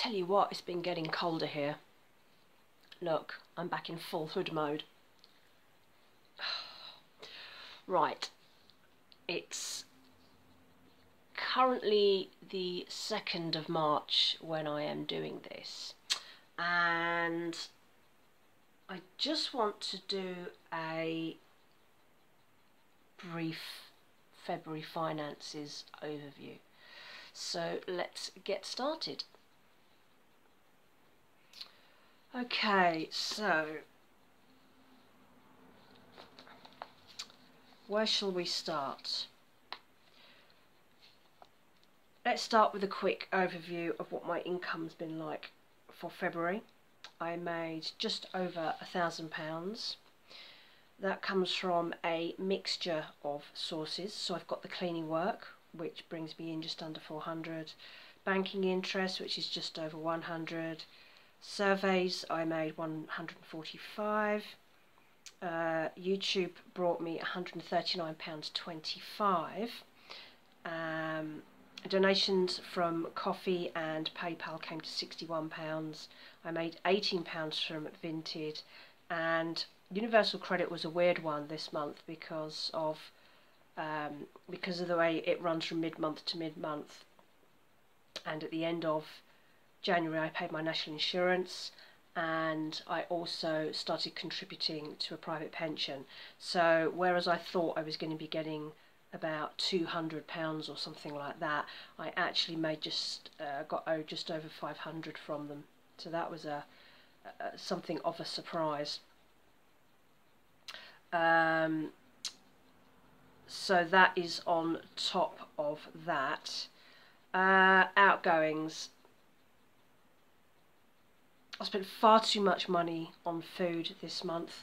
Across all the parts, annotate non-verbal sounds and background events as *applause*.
tell you what, it's been getting colder here. Look, I'm back in full hood mode. *sighs* Right, it's currently the 2nd of March when I am doing this and I just want to do a brief February finances overview. So let's get started. Okay, so where shall we start? Let's start with a quick overview of what my income's been like for February. I made just over a thousand pounds. That comes from a mixture of sources. So I've got the cleaning work, which brings me in just under 400. Banking interest, which is just over 100. Surveys, I made 145. Uh, YouTube brought me £139.25. Um, donations from Ko-fi and PayPal came to £61. I made £18 from Vinted and Universal Credit was a weird one this month because of um, because of the way it runs from mid-month to mid-month and at the end of January I paid my national insurance and I also started contributing to a private pension. So whereas I thought I was going to be getting about two hundred pounds or something like that, I actually made just uh, got oh, just over five hundred from them. So that was a, a something of a surprise. Um, so that is on top of that. Uh, outgoings I spent far too much money on food this month.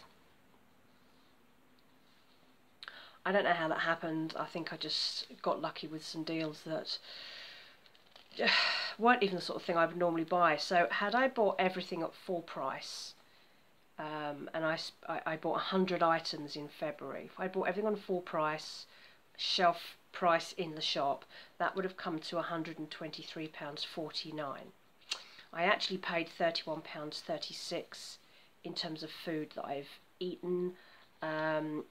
I don't know how that happened. I think I just got lucky with some deals that *sighs* weren't even the sort of thing I would normally buy. So had I bought everything at full price, um, and I, I, bought 100 items in February, if I bought everything on full price, shelf price in the shop, that would have come to £123.49. I actually paid £31.36 in terms of food that I've eaten. Um,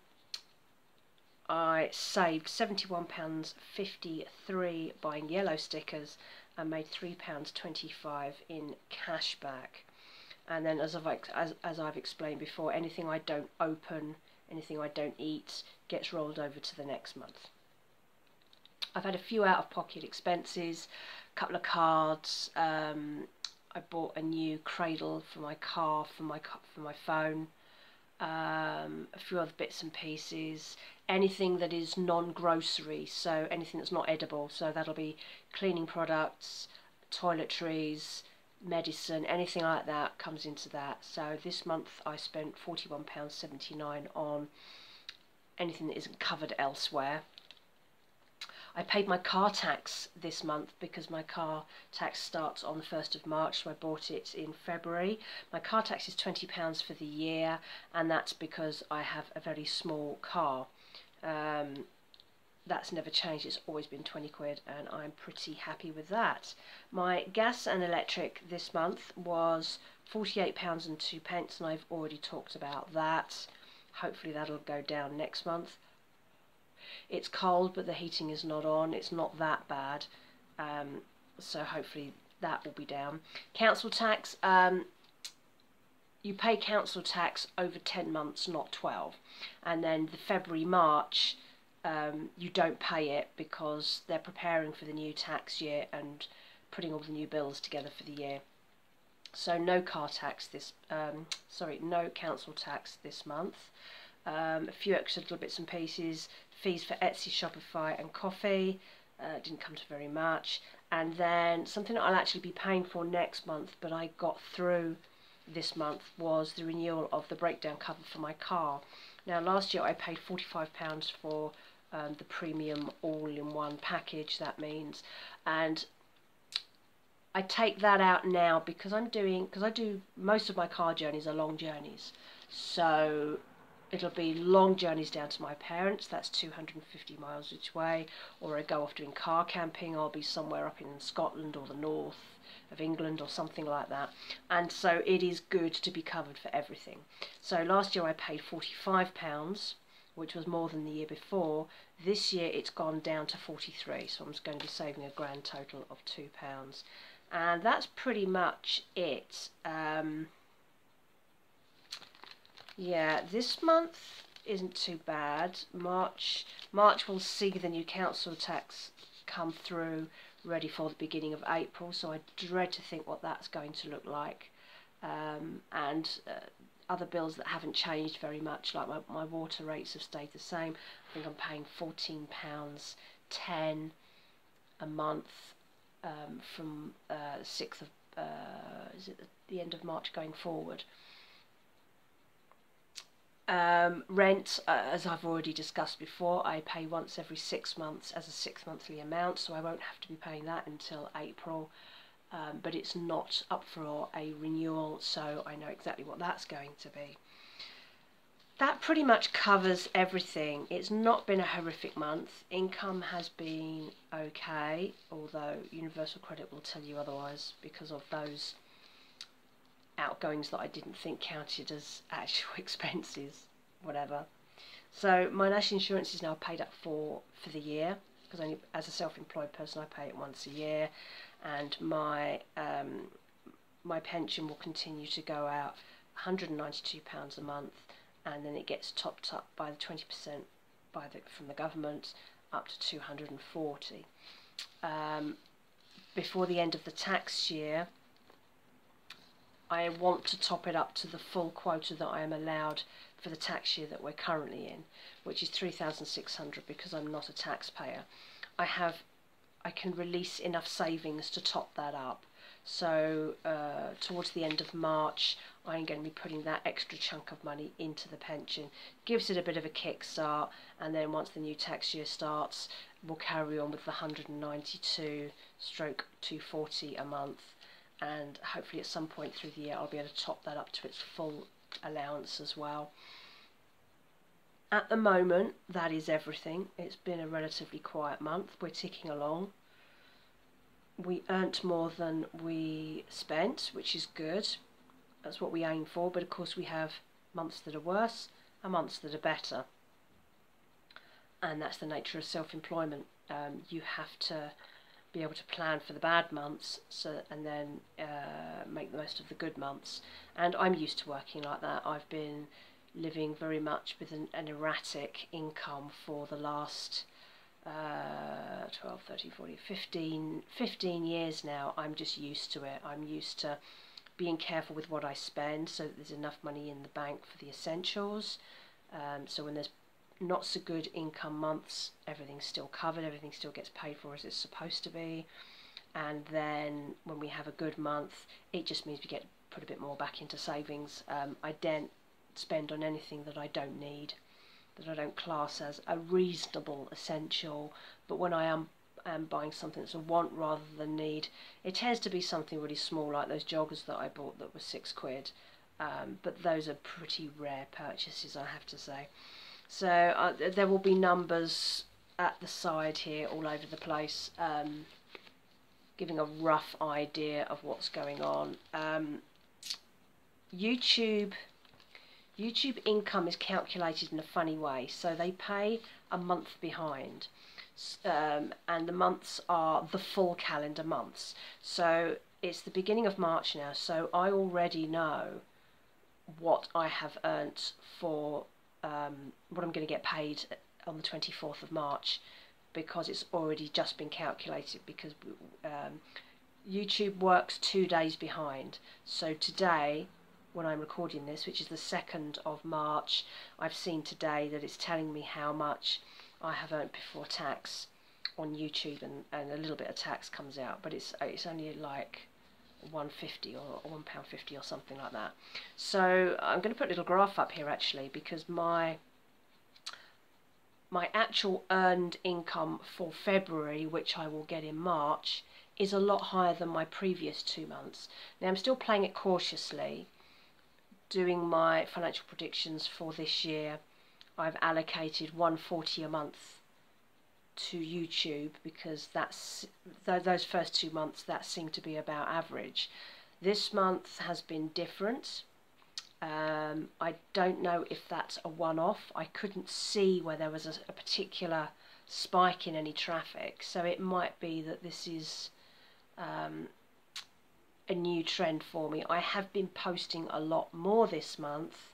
I saved £71.53 buying yellow stickers and made £3.25 in cash back. And then, as I've, as, as I've explained before, anything I don't open, anything I don't eat, gets rolled over to the next month. I've had a few out of pocket expenses, a couple of cards, um, I bought a new cradle for my car, for my for my phone, um, a few other bits and pieces. Anything that is non-grocery, so anything that's not edible. So that'll be cleaning products, toiletries, medicine, anything like that comes into that. So this month I spent £41.79 on anything that isn't covered elsewhere. I paid my car tax this month because my car tax starts on the 1st of March, so I bought it in February. My car tax is £20 for the year, and that's because I have a very small car. Um, that's never changed, it's always been 20 quid, and I'm pretty happy with that. My gas and electric this month was £48 and 2 pence, and I've already talked about that. Hopefully that'll go down next month. It's cold, but the heating is not on. It's not that bad. Um, so hopefully that will be down. Council tax, um, you pay council tax over 10 months, not 12. And then the February, March, um, you don't pay it because they're preparing for the new tax year and putting all the new bills together for the year. So no car tax this, um, sorry, no council tax this month. Um, a few extra little bits and pieces, fees for Etsy, Shopify and Ko-fi. Uh, didn't come to very much. And then something that I'll actually be paying for next month, but I got through this month, was the renewal of the breakdown cover for my car. Now, last year I paid £45 for um, the premium all-in-one package, that means. And I take that out now because I'm doing, because I do, most of my car journeys are long journeys. So it'll be long journeys down to my parents, that's 250 miles each way, or I go off doing car camping, I'll be somewhere up in Scotland or the north of England or something like that. And so it is good to be covered for everything. So last year I paid £45, which was more than the year before. This year it's gone down to 43 so I'm just going to be saving a grand total of £2. And that's pretty much it. Um, yeah, this month isn't too bad. March March will see the new council tax come through ready for the beginning of April, so I dread to think what that's going to look like. Um, and uh, other bills that haven't changed very much, like my, my water rates have stayed the same. I think I'm paying £14.10 a month um, from uh, 6th of, uh, is it the end of March going forward. Um, rent, uh, as I've already discussed before, I pay once every six months as a six monthly amount, so I won't have to be paying that until April. Um, but it's not up for a renewal, so I know exactly what that's going to be. That pretty much covers everything. It's not been a horrific month. Income has been okay, although Universal Credit will tell you otherwise because of those outgoings that I didn't think counted as *laughs* actual expenses, whatever. So my national insurance is now paid up for for the year because only as a self-employed person I pay it once a year, and my um, my pension will continue to go out 192 pounds a month, and then it gets topped up by the 20% by the from the government up to 240. Um, before the end of the tax year, I want to top it up to the full quota that I am allowed for the tax year that we're currently in, which is 3,600 because I'm not a taxpayer. I have, I can release enough savings to top that up. So uh, towards the end of March, I'm going to be putting that extra chunk of money into the pension. Gives it a bit of a kickstart, and then once the new tax year starts, we'll carry on with the 192 stroke 240 a month and hopefully at some point through the year I'll be able to top that up to its full allowance as well. At the moment, that is everything. It's been a relatively quiet month. We're ticking along. We earned more than we spent, which is good. That's what we aim for, but of course we have months that are worse and months that are better. And that's the nature of self-employment. Um, you have to be able to plan for the bad months so and then uh, make the most of the good months. And I'm used to working like that. I've been living very much with an, an erratic income for the last uh, 12, 13, 14, 15, 15 years now. I'm just used to it. I'm used to being careful with what I spend so that there's enough money in the bank for the essentials. Um, so when there's not so good income months, everything's still covered, everything still gets paid for as it's supposed to be. And then when we have a good month, it just means we get put a bit more back into savings. Um, I don't spend on anything that I don't need, that I don't class as a reasonable essential. But when I am am buying something that's a want rather than need, it tends to be something really small, like those joggers that I bought that were six quid. Um, but those are pretty rare purchases, I have to say. So uh, there will be numbers at the side here all over the place, um, giving a rough idea of what's going on. Um, YouTube YouTube income is calculated in a funny way, so they pay a month behind. Um, and the months are the full calendar months. So it's the beginning of March now, so I already know what I have earned for um, what I'm going to get paid on the 24th of March because it's already just been calculated because um, YouTube works two days behind. So today, when I'm recording this, which is the 2nd of March, I've seen today that it's telling me how much I have earned before tax on YouTube and, and a little bit of tax comes out, but it's it's only like 150 or, or £1.50 or something like that. So I'm going to put a little graph up here actually because my my actual earned income for February, which I will get in March, is a lot higher than my previous two months. Now I'm still playing it cautiously doing my financial predictions for this year, I've allocated 140 a month to YouTube because that's th those first two months that seemed to be about average. This month has been different. Um, I don't know if that's a one-off. I couldn't see where there was a, a particular spike in any traffic, so it might be that this is um, a new trend for me. I have been posting a lot more this month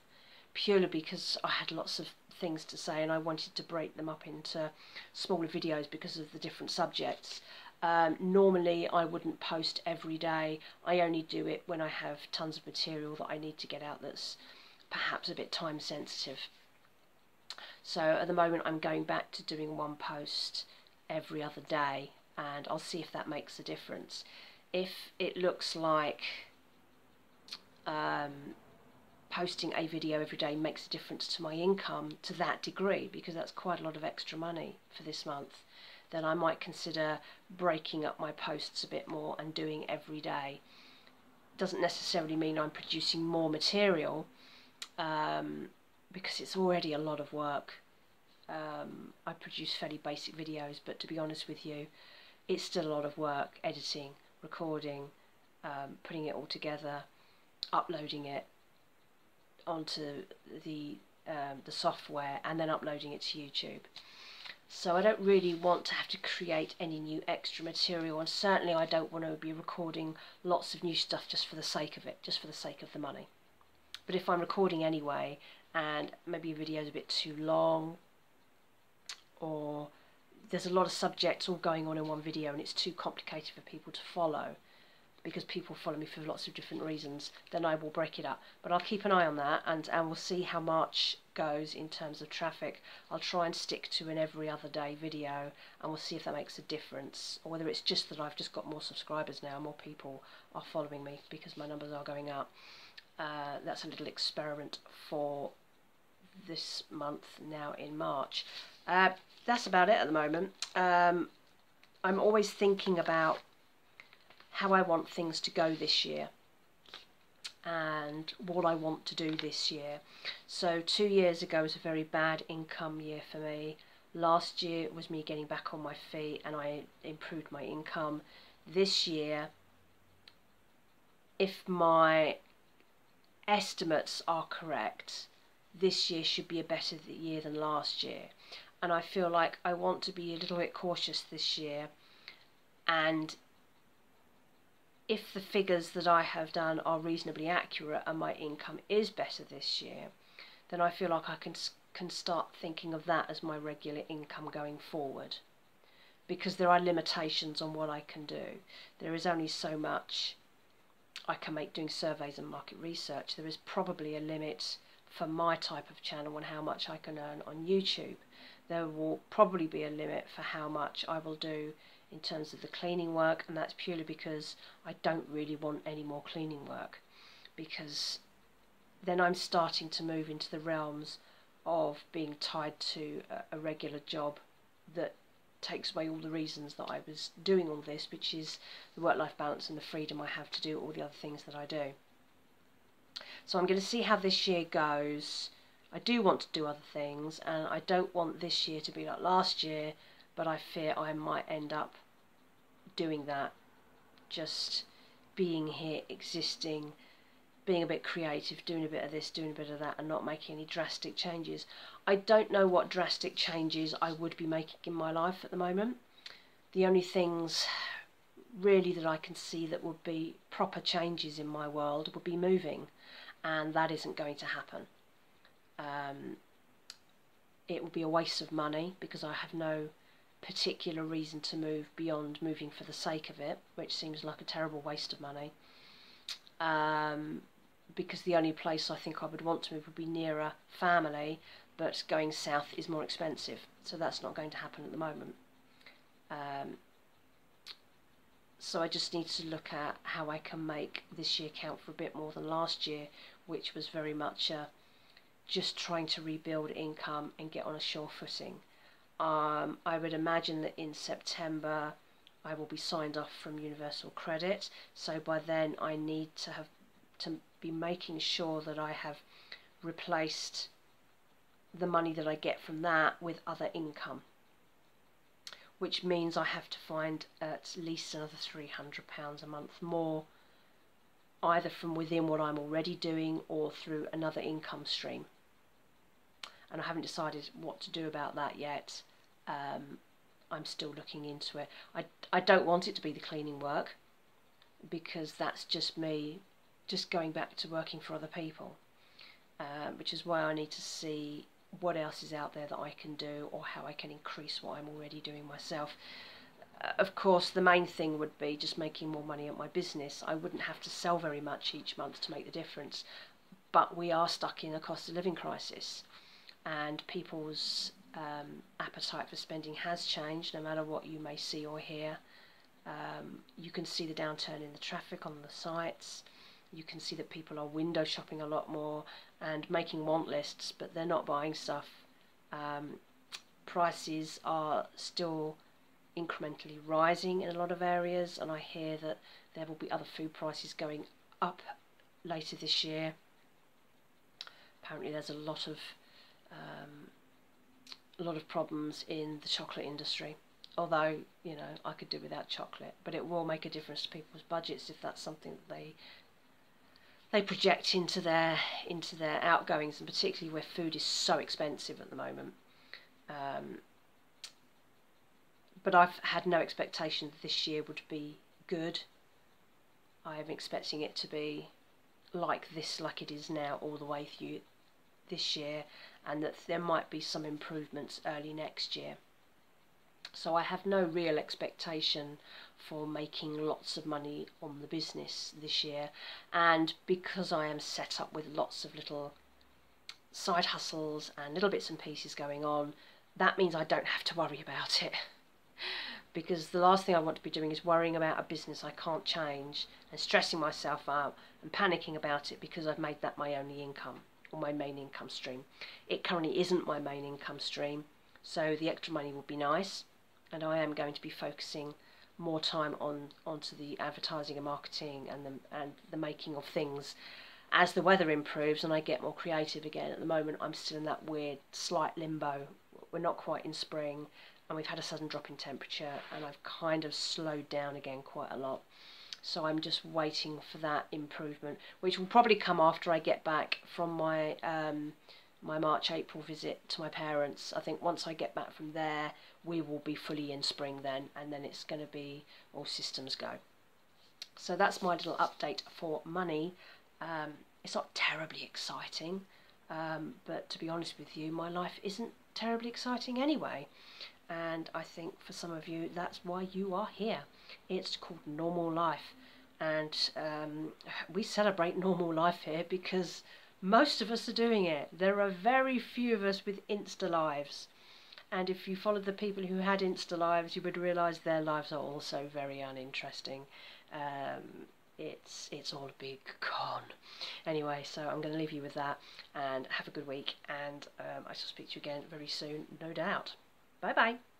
purely because I had lots of things to say and I wanted to break them up into smaller videos because of the different subjects. Um, normally I wouldn't post every day. I only do it when I have tons of material that I need to get out that's perhaps a bit time sensitive. So at the moment I'm going back to doing one post every other day and I'll see if that makes a difference. If it looks like um, posting a video every day makes a difference to my income to that degree, because that's quite a lot of extra money for this month, then I might consider breaking up my posts a bit more and doing every day. Doesn't necessarily mean I'm producing more material, um, because it's already a lot of work. Um, I produce fairly basic videos, but to be honest with you, it's still a lot of work editing, recording, um, putting it all together, uploading it, onto the um, the software and then uploading it to YouTube. So I don't really want to have to create any new extra material and certainly I don't want to be recording lots of new stuff just for the sake of it, just for the sake of the money. But if I'm recording anyway and maybe a video is a bit too long or there's a lot of subjects all going on in one video and it's too complicated for people to follow, because people follow me for lots of different reasons, then I will break it up. But I'll keep an eye on that and, and we'll see how March goes in terms of traffic. I'll try and stick to an every other day video and we'll see if that makes a difference or whether it's just that I've just got more subscribers now, more people are following me because my numbers are going up. Uh, that's a little experiment for this month now in March. Uh, that's about it at the moment. Um, I'm always thinking about how I want things to go this year and what I want to do this year. So two years ago was a very bad income year for me. Last year was me getting back on my feet and I improved my income. This year, if my estimates are correct, this year should be a better year than last year. And I feel like I want to be a little bit cautious this year and if the figures that I have done are reasonably accurate and my income is better this year, then I feel like I can can start thinking of that as my regular income going forward. Because there are limitations on what I can do. There is only so much I can make doing surveys and market research. There is probably a limit for my type of channel and how much I can earn on YouTube. There will probably be a limit for how much I will do in terms of the cleaning work and that's purely because I don't really want any more cleaning work because then I'm starting to move into the realms of being tied to a, a regular job that takes away all the reasons that I was doing all this, which is the work-life balance and the freedom I have to do all the other things that I do. So I'm going to see how this year goes. I do want to do other things, and I don't want this year to be like last year, but I fear I might end up doing that, just being here, existing, being a bit creative, doing a bit of this, doing a bit of that, and not making any drastic changes. I don't know what drastic changes I would be making in my life at the moment. The only things really that I can see that would be proper changes in my world would be moving, and that isn't going to happen. Um, it would be a waste of money because I have no particular reason to move beyond moving for the sake of it, which seems like a terrible waste of money. Um, because the only place I think I would want to move would be nearer family, but going south is more expensive, so that's not going to happen at the moment. Um, so I just need to look at how I can make this year count for a bit more than last year, which was very much uh, just trying to rebuild income and get on a sure footing. Um, I would imagine that in September I will be signed off from Universal Credit, so by then I need to have to be making sure that I have replaced the money that I get from that with other income which means I have to find at least another £300 a month more either from within what I'm already doing or through another income stream. And I haven't decided what to do about that yet um, I'm still looking into it I, I don't want it to be the cleaning work because that's just me just going back to working for other people uh, which is why I need to see what else is out there that I can do or how I can increase what I'm already doing myself. Uh, of course, the main thing would be just making more money at my business. I wouldn't have to sell very much each month to make the difference, but we are stuck in a cost of living crisis, and people's um, appetite for spending has changed no matter what you may see or hear. Um, you can see the downturn in the traffic on the sites you can see that people are window shopping a lot more and making want lists, but they're not buying stuff. Um, prices are still incrementally rising in a lot of areas, and I hear that there will be other food prices going up later this year. Apparently, there's a lot of um, a lot of problems in the chocolate industry. Although you know I could do without chocolate, but it will make a difference to people's budgets if that's something that they they project into their into their outgoings, and particularly where food is so expensive at the moment. Um, but I've had no expectation that this year would be good. I am expecting it to be like this, like it is now, all the way through this year, and that there might be some improvements early next year. So I have no real expectation for making lots of money on the business this year. And because I am set up with lots of little side hustles and little bits and pieces going on, that means I don't have to worry about it. *laughs* because the last thing I want to be doing is worrying about a business I can't change and stressing myself out and panicking about it because I've made that my only income my main income stream. It currently isn't my main income stream, so the extra money would be nice and I am going to be focusing more time on onto the advertising and marketing and the and the making of things as the weather improves and I get more creative again. At the moment, I'm still in that weird slight limbo. We're not quite in spring, and we've had a sudden drop in temperature, and I've kind of slowed down again quite a lot. So I'm just waiting for that improvement, which will probably come after I get back from my um, my March April visit to my parents. I think once I get back from there, we will be fully in spring then, and then it's going to be all systems go. So that's my little update for money. Um, it's not terribly exciting, um, but to be honest with you, my life isn't terribly exciting anyway. And I think for some of you, that's why you are here. It's called normal life. And um, we celebrate normal life here because most of us are doing it. There are very few of us with Insta lives. And if you followed the people who had Insta lives, you would realise their lives are also very uninteresting. Um, it's it's all a big con. Anyway, so I'm going to leave you with that, and have a good week, and um, I shall speak to you again very soon, no doubt. Bye bye.